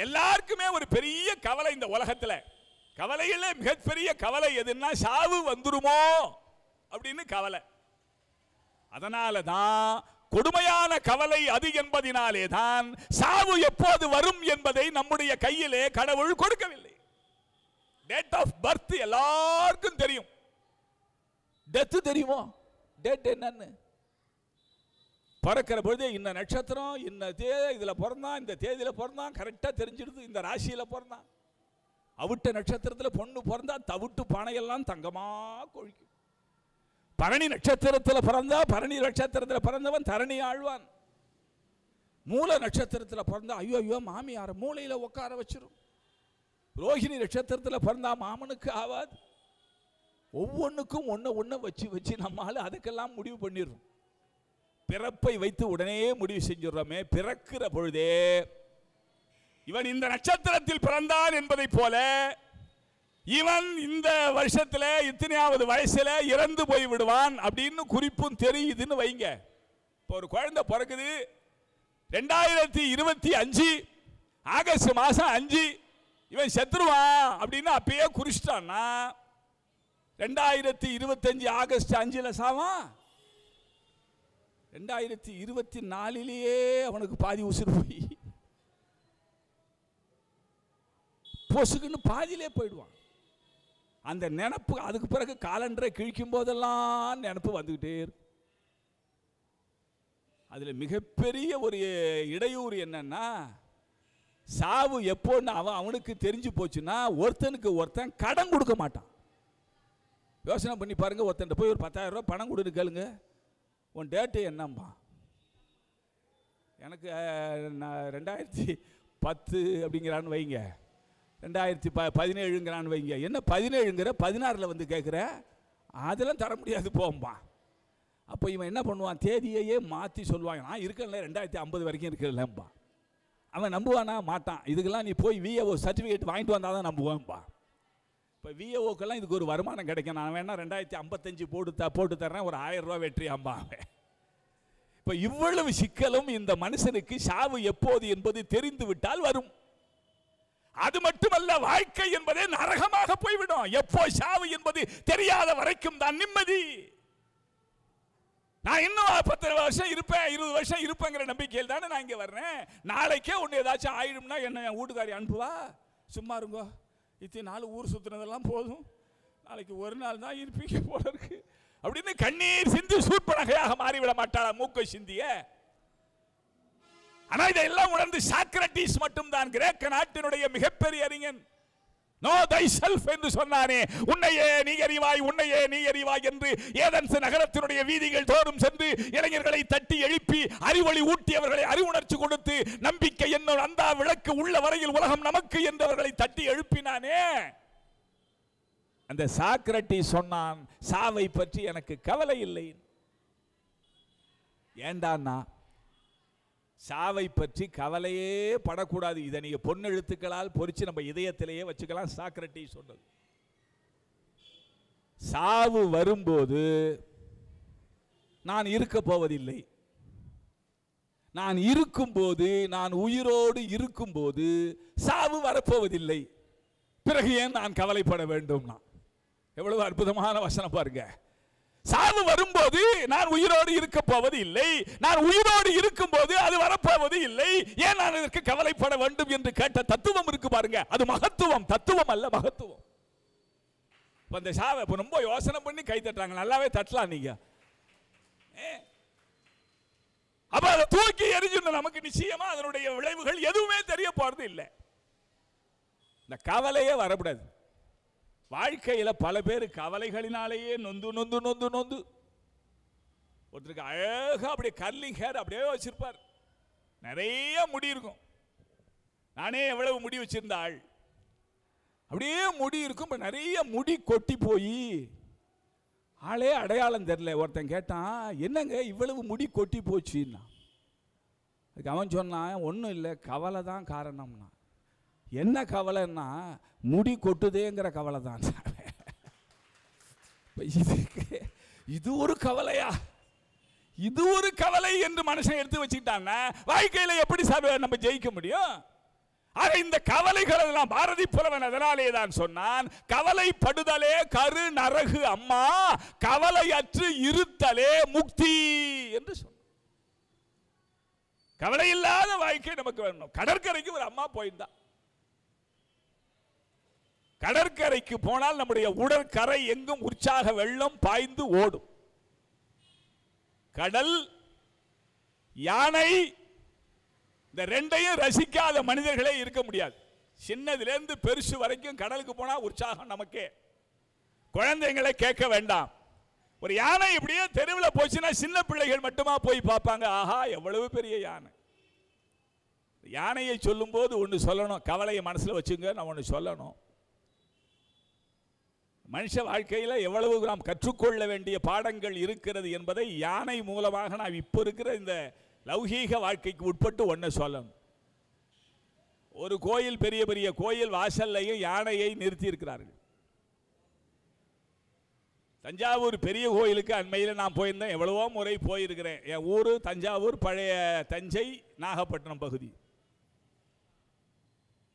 எல்லாருக்குமே ஒரு பெரிய கவலை இந்த உலகத்தில். கவலையில் மிகப்பெரிய கவலை எதுன்னா சாவு வந்துருமோ? அப்படின்னு கவலை. அதனால தான் கொடுமையான கவலை அது என்பதினாலே தான் சாவு எப்போது வரும் என்பதை நம்முடைய கையிலே கடவுள் கொடுக்கவில்லை. டேட் ஆஃப் பர்த் எல்லாருக்கும் தெரியும். டெத்து தெரியுமோ? டேட் என்னன்னு? பிறக்கிற பொழுது இந்த நட்சத்திரம் இந்த தே இதில் பிறந்தான் இந்த தேதியில் பிறந்தான் கரெக்டாக தெரிஞ்சிடுது இந்த ராசியில் பிறந்தான். அவிட்ட நட்சத்திரத்தில் பொண்ணு பிறந்தா தவிட்டு பானையெல்லாம் தங்கமாக கொழிக்கும். பரணி நட்சத்திரத்தில் பிறந்தா பரணி நட்சத்திரத்தில் பிறந்தவன் தரணி ஆழ்வான். மூல நட்சத்திரத்தில் பிறந்தா ஐயோ ஐயோ மாமியார் மூளையில் உட்கார வச்சிரும். ரோஹிணி நட்சத்திரத்தில் பிறந்தா மாமனுக்கு ஆவாது. ஒவ்வொன்றுக்கும் ஒன்று ஒன்று வச்சு வச்சு நம்மளால் அதுக்கெல்லாம் முடிவு பண்ணிடுறோம். பிறப்பை வைத்து உடனே முடிவு செஞ்சிடறோமே பிறக்கிற பொழுதே. இவன் இந்த நட்சத்திரத்தில் பிறந்தான் என்பதை போல இவன் இந்த வருஷத்தில் இத்தனையாவது வயசில் இறந்து போய் விடுவான் அப்படின்னு குறிப்பும் தெரியுதுன்னு வைங்க. இப்போ ஒரு குழந்தை பிறக்குது ரெண்டாயிரத்தி இருபத்தி அஞ்சு ஆகஸ்ட் மாதம் அஞ்சு இவன் செத்துருவான் அப்படின்னு அப்பயே குறிச்சிட்டான்னா ரெண்டாயிரத்தி இருபத்தஞ்சு ஆகஸ்ட் அஞ்சில் சாவான். ரெண்டாயிரத்தி இருபத்தி நாலிலேயே அவனுக்கு பாதி உசுறு போய். பொசுக்குன்னு பாதியிலே போயிடுவான். அந்த நினப்பு அதுக்கு பிறகு காலண்டரை கிழிக்கும் போதெல்லாம் நினப்பு வந்துக்கிட்டே இருக்கும் அதில் மிகப்பெரிய ஒரு இடையூறு என்னன்னா சாவு எப்போன்னு அவன் அவனுக்கு தெரிஞ்சு போச்சுன்னா ஒருத்தனுக்கு ஒருத்தன் கடன் கொடுக்க மாட்டான். யோசனை பண்ணி பாருங்க ஒருத்தன் போய் ஒரு பத்தாயிரம் ரூபா பணம் கொடுன்னு கேளுங்க. உன் டேட்டு என்னம்மா? எனக்கு நான் ரெண்டாயிரத்தி பத்து அப்படிங்கிறான்னு வைங்க. ரெண்டாயிரத்தி ப பதினேழுங்கிறான்னு வைங்க. என்ன பதினேழுங்கிற பதினாறில் வந்து கேட்குற அதெல்லாம் தர முடியாது போம்பா அப்போ இவன் என்ன பண்ணுவான்? தேதியையே மாற்றி சொல்லுவாங்க நான் இருக்கல ரெண்டாயிரத்தி ஐம்பது வரைக்கும் இருக்கிறல்லம்பா அவன் நம்புவானா? மாட்டான். இதுக்கெல்லாம் நீ போய் விஏஓ சர்டிஃபிகேட் வாங்கிட்டு வந்தால் தான் நம்புவான்பா இப்போ விஏஓக்கெல்லாம் இதுக்கு ஒரு வருமானம் கிடைக்கும். நான் வேணால் ரெண்டாயிரத்தி ஐம்பத்தஞ்சு போட்டு த போட்டு தர்றேன். ஒரு ஆயிரம் ரூபா வெற்றி அம்பாவே அவன். இப்போ இவ்வளவு சிக்கலும் இந்த மனுஷனுக்கு சாவு எப்போது என்பது தெரிந்து விட்டால் வரும். அது மட்டுமல்ல வாழ்க்கை என்பதே நரகமாக போய்விடும். எப்போ சாவு என்பது தெரியாத வரைக்கும் தான் நிம்மதி. நான் இன்னும் பத்து வருஷம் இருப்பேன். இருபது வருஷம் இருப்பேங்கிற நம்பிக்கையில் தானே நான் இங்கே வர்றேன். நாளைக்கே ஒன்று ஏதாச்சும் ஆயிடும்னா என்ன என் வீட்டுக்காரி அனுப்புவா? சும்மா இருங்கோ. இத்தனை நாள் ஊர் சுற்றுனதெல்லாம் போதும். நாளைக்கு ஒரு நாள் தான் இருப்பீங்க போல இருக்கு. அப்படின்னு கண்ணீர் சிந்தி சூர்பனகையாக மாறிவிட மாட்டாளா மூக்கை சிந்திய? ஆனால் இதெல்லாம் உணர்ந்து சாக்ரட்டிஸ் மட்டும்தான். கிரேக்க நாட்டினுடைய மிகப்பெரிய அறிஞன். நோ தை செல்ஃப் என்று சொன்னானே. உன்னையே நீ அறிவாய் உன்னையே நீ அறிவாய் என்று ஏதன்ஸ் நகரத்தினுடைய வீதிகள் தோறும் சென்று இளைஞர்களை தட்டி எழுப்பி அறிவொளி ஊட்டி அவர்களை அறிவுணர்ச்சி கொடுத்து நம்பிக்கை என்னும் அந்தா விளக்கு உள்ள வரையில் உலகம் நமக்கு என்றவர்களை தட்டி எழுப்பினானே. அந்த சாக்ரட்டி சொன்னான் சாவை பற்றி எனக்கு கவலை இல்லை. ஏண்டான்னா சாவை பற்றி கவலையே படக்கூடாது. இதை நீங்க பொன்னெழுத்துக்களால் பொறிச்சு நம்ம இதயத்திலேயே வச்சுக்கலாம் சாக்ரட்டி சொன்னது சாவு வரும்போது நான் இருக்க போவதில்லை. நான் இருக்கும்போது நான் உயிரோடு இருக்கும்போது சாவு வரப்போவதில்லை. பிறகு ஏன் நான் கவலைப்பட வேண்டும்னா? எவ்வளவு அற்புதமான வசனம் பாருங்கள் சாவு வரும்போது நான் உயிரோடு இருக்க போவது இல்லை. நான் உயிரோடு இருக்கும்போது அது வரப்போவது இல்லை. ஏன் நான் இதற்கு கவலைப்பட வேண்டும் என்று கேட்ட தத்துவம் இருக்கு பாருங்க. அது மகத்துவம் தத்துவம் அல்ல மகத்துவம். அந்த சாவை இப்ப ரொம்ப யோசனை பண்ணி கை தட்டுறாங்க. நல்லாவே தட்டலாம் நீங்க. அப்ப அதை தூக்கி எரிஞ்சிருந்த நமக்கு நிச்சயமா அதனுடைய விளைவுகள் எதுவுமே தெரிய போறது இல்லை. இந்த கவலையே வரக்கூடாது. வாழ்க்கையில் பல பேர் கவலைகளினாலேயே நொந்து நொந்து நொந்து நொந்து. ஒருத்தருக்கு அழகா அப்படியே கர்லிங் ஹேர் அப்படியே வச்சிருப்பார். நிறைய முடி இருக்கும். நானே எவ்வளவு முடி வச்சிருந்த ஆள் அப்படியே முடி இருக்கும். இப்போ நிறைய முடி கொட்டி போய் ஆளே அடையாளம் தெரில ஒருத்தன் கேட்டான் என்னங்க இவ்வளவு முடி கொட்டி போச்சுன்னா? அதுக்கு அவன் சொன்னான் ஒன்றும் இல்லை. கவலை தான் காரணம்னா. என்ன கவலைன்னா முடி கொட்டுதேங்கிற கவலை தான் இதுக்கு இது ஒரு கவலையா? இது ஒரு கவலை என்று மனுஷன் எடுத்து வச்சுக்கிட்டான்னா வாழ்க்கையில் எப்படி சார் நம்ம ஜெயிக்க முடியும்? ஆக இந்த கவலைகள் எல்லாம் பாரதி புலவன் அதனாலே தான் சொன்னான் கவலைப்படுதலே கரு நரகு அம்மா கவலையற்று இருத்தலே முக்தி என்று சொன்ன கவலை இல்லாத வாழ்க்கை நமக்கு வேணும். கடற்கரைக்கு ஒரு அம்மா போயிருந்தான் கடற்கரைக்கு போனால் நம்முடைய உடற்கரை எங்கும் உற்சாக வெள்ளம் பாய்ந்து ஓடும். கடல் யானை இந்த ரெண்டையும் ரசிக்காத மனிதர்களே இருக்க முடியாது. சின்னதிலிருந்து பெருசு வரைக்கும் கடலுக்கு போனால் உற்சாகம் நமக்கே. குழந்தைங்களை கேட்க வேண்டாம். ஒரு யானை இப்படியே தெருவில் போச்சுன்னா சின்ன பிள்ளைகள் மட்டுமா போய் பார்ப்பாங்க. ஆஹா எவ்வளவு பெரிய யானை. யானையை சொல்லும்போது ஒன்று சொல்லணும். கவலையை மனசில் வச்சுங்க நான் ஒன்று சொல்லணும். மனுஷ வாழ்க்கையில் எவ்வளவு நாம் கற்றுக்கொள்ள வேண்டிய பாடங்கள் இருக்கிறது என்பதை யானை மூலமாக நாம் இப்போ இருக்கிற இந்த லௌகீக வாழ்க்கைக்கு உட்பட்டு ஒன்று சொல்லணும். ஒரு கோயில் பெரிய பெரிய கோயில் வாசல்லையும் யானையை நிறுத்தியிருக்கிறார்கள். தஞ்சாவூர் பெரிய கோயிலுக்கு அண்மையில் நான் போயிருந்தேன் எவ்வளவோ முறை போயிருக்கிறேன். என் ஊர் தஞ்சாவூர் பழைய தஞ்சை நாகப்பட்டினம் பகுதி.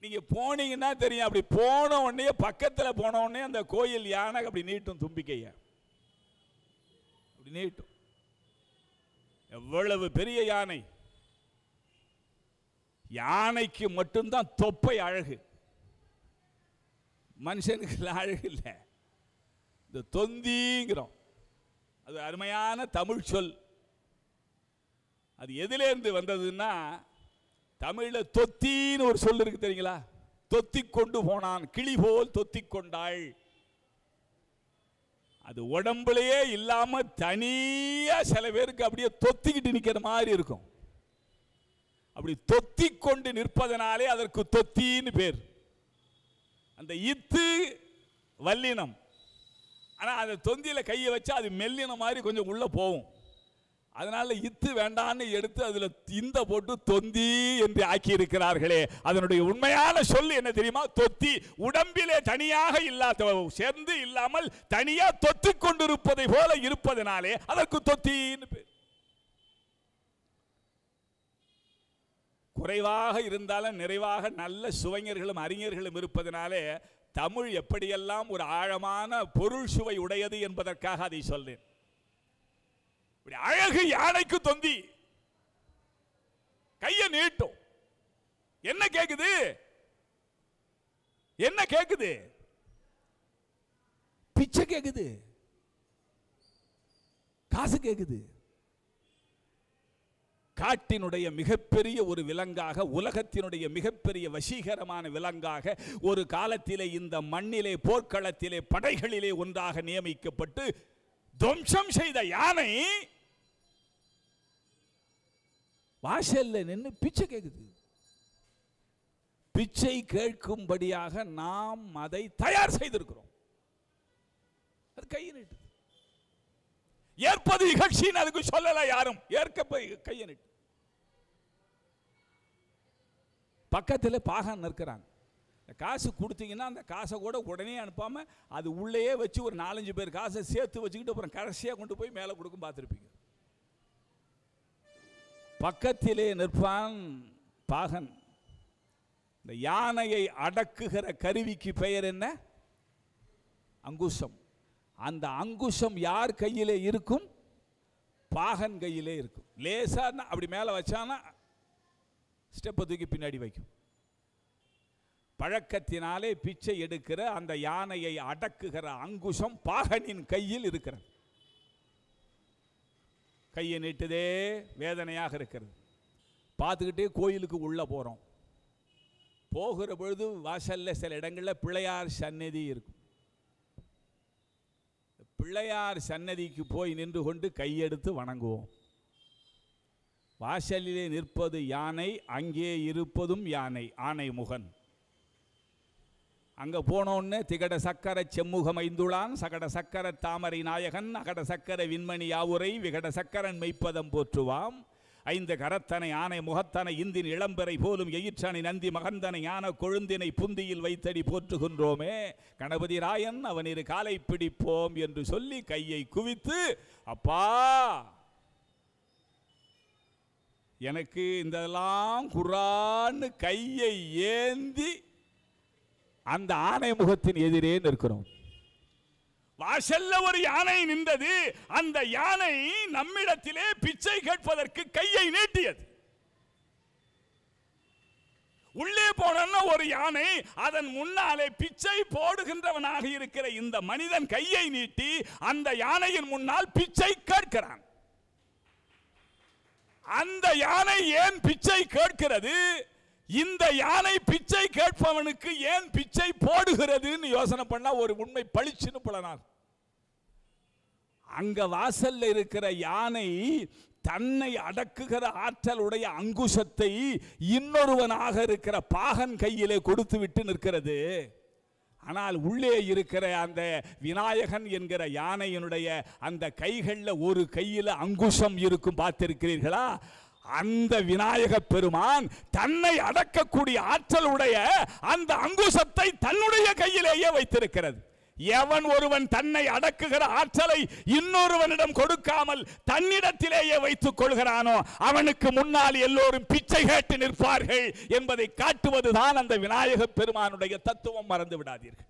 நீங்க போனீங்கன்னா தெரியும். அப்படி போன உடனே பக்கத்தில் போன உடனே அந்த கோயில் யானை அப்படி நீட்டும் தும்பிக்கைய. அப்படி நீட்டும். எவ்வளவு பெரிய யானை. யானைக்கு மட்டும்தான் தொப்பை அழகு. மனுஷனுக்கு அழகு இல்லை. இந்த தொந்திங்கிறோம். அது அருமையான தமிழ் சொல். அது எதிலேருந்து வந்ததுன்னா தமிழில் தொத்தின்னு ஒரு சொல் இருக்கு தெரியுங்களா? தொத்தி கொண்டு போனான் கிளி போல் தொத்தி கொண்டாள். அது உடம்புலயே இல்லாம தனியா சில பேருக்கு அப்படியே தொத்திக்கிட்டு நிக்கிற மாதிரி இருக்கும். அப்படி தொத்தி கொண்டு நிற்பதனாலே அதற்கு தொத்தின்னு பேர். அந்த இத்து வல்லினம். ஆனால் அந்த தொந்தியில் கையை வச்சா அது மெல்லினம் மாதிரி கொஞ்சம் உள்ளே போகும். அதனால இத்து வேண்டான்னு எடுத்து அதுல இந்த போட்டு தொந்தி என்று ஆக்கி இருக்கிறார்களே அதனுடைய உண்மையான சொல் என்ன தெரியுமா? தொத்தி உடம்பிலே தனியாக இல்லாத சேர்ந்து இல்லாமல் தனியா தொத்தி கொண்டிருப்பதை போல இருப்பதனாலே அதற்கு தொத்தின்னு பேர். குறைவாக இருந்தாலும் நிறைவாக நல்ல சுவைஞர்களும் அறிஞர்களும் இருப்பதனாலே தமிழ் எப்படியெல்லாம் ஒரு ஆழமான பொருள் சுவை உடையது என்பதற்காக அதை சொல்றேன். இப்படி அழகு யானைக்கு தொந்தி. கைய நீட்டும். என்ன கேக்குது? என்ன கேக்குது? பிச்சை கேக்குது. காசு கேக்குது. காட்டினுடைய மிகப்பெரிய ஒரு விலங்காக உலகத்தினுடைய மிகப்பெரிய வசீகரமான விலங்காக ஒரு காலத்திலே இந்த மண்ணிலே போர்க்களத்திலே படைகளிலே ஒன்றாக நியமிக்கப்பட்டு துவம்சம் செய்த யானை வாசலில் நின்று பிச்சை கேட்குது பிச்சை கேட்கும்படியாக நாம் அதை தயார் செய்திருக்கிறோம். அது கையை நீட்டு. ஏற்பது இகழ்ச்சின்னு அதுக்கு சொல்லல யாரும். ஏற்க போய் கையை நீட்டு. பக்கத்தில் பாகன் நிற்கிறாங்க. காசு கொடுத்தீங்கன்னா அந்த காசை கூட உடனே அனுப்பாமல் அது உள்ளேயே வச்சு ஒரு நாலஞ்சு பேர் காசை சேர்த்து வச்சுக்கிட்டு அப்புறம் கடைசியாக கொண்டு போய் மேலே கொடுக்கும் பார்த்துருப்பீங்க. பக்கத்திலே நிற்பான் பாகன். இந்த யானையை அடக்குகிற கருவிக்கு பெயர் என்ன? அங்குசம் அந்த அங்குசம் யார் கையிலே இருக்கும்? பாகன் கையிலே இருக்கும். லேசாக அப்படி மேலே வச்சானா ஸ்டெப்பை தூக்கி பின்னாடி வைக்கும். பழக்கத்தினாலே பிச்சை எடுக்கிற அந்த யானையை அடக்குகிற அங்குசம் பாகனின் கையில் இருக்கிறது. கையை நீட்டுதே வேதனையாக இருக்கிறது. பார்த்துக்கிட்டே கோயிலுக்கு உள்ளே போகிறோம் போகிற பொழுது வாசலில் சில இடங்களில் பிள்ளையார் சன்னதி இருக்கும். பிள்ளையார் சன்னதிக்கு போய் நின்று கொண்டு கையெடுத்து வணங்குவோம். வாசலிலே நிற்பது யானை அங்கே இருப்பதும் யானை ஆனை முகன் அங்க போனோன்னு திகட சக்கர செம்முகம் ஐந்துளான் சகட சக்கர தாமரை நாயகன் அகட சக்கர விண்மணி யாவுரை விகட சக்கரன் மெய்ப்பதம் போற்றுவாம். ஐந்து கரத்தனை ஆனை முகத்தனை இந்தின் இளம்பெறை போலும் எயிற்றனை நந்தி மகந்தனை ஞான கொழுந்தினை புந்தியில் வைத்தடி போற்றுகின்றோமே. கணபதி ராயன் அவன் இரு காலை பிடிப்போம் என்று சொல்லி கையை குவித்து அப்பா! எனக்கு இதெல்லாம் குரான்னு கையை ஏந்தி அந்த ஆணை முகத்தின் எதிரே நிற்கிறோம். வாசல்ல ஒரு யானை நின்றது. அந்த யானை நம்மிடத்திலே பிச்சை கேட்பதற்கு கையை நீட்டியது. உள்ளே போன ஒரு யானை அதன் முன்னாலே பிச்சை போடுகின்றவனாக இருக்கிற இந்த மனிதன் கையை நீட்டி அந்த யானையின் முன்னால் பிச்சை கேட்கிறான். அந்த யானை ஏன் பிச்சை கேட்கிறது? இந்த யானை பிச்சை கேட்பவனுக்கு ஏன் பிச்சை போடுகிறதுன்னு யோசனை பண்ணா ஒரு உண்மை பளிச்சுன்னு புலனாகும் அங்க வாசல்ல இருக்கிற யானை தன்னை அடக்குகிற ஆற்றலுடைய அங்குசத்தை இன்னொருவனாக இருக்கிற பாகன் கையிலே கொடுத்து விட்டு நிற்கிறது. ஆனால் உள்ளே இருக்கிற அந்த விநாயகன் என்கிற யானையினுடைய அந்த கைகளில் ஒரு கையில் அங்குஷம் இருக்கும் பார்த்திருக்கிறீர்களா? அந்த விநாயக பெருமான் தன்னை அடக்கக்கூடிய ஆற்றலுடைய அந்த அங்குசத்தை தன்னுடைய கையிலேயே வைத்திருக்கிறது. எவன் ஒருவன் தன்னை அடக்குகிற ஆற்றலை இன்னொருவனிடம் கொடுக்காமல் தன்னிடத்திலேயே வைத்துக் கொள்கிறானோ அவனுக்கு முன்னால் எல்லோரும் பிச்சை கேட்டு நிற்பார்கள் என்பதை காட்டுவதுதான் அந்த விநாயக பெருமானுடைய தத்துவம் மறந்து விடாதீர்கள்.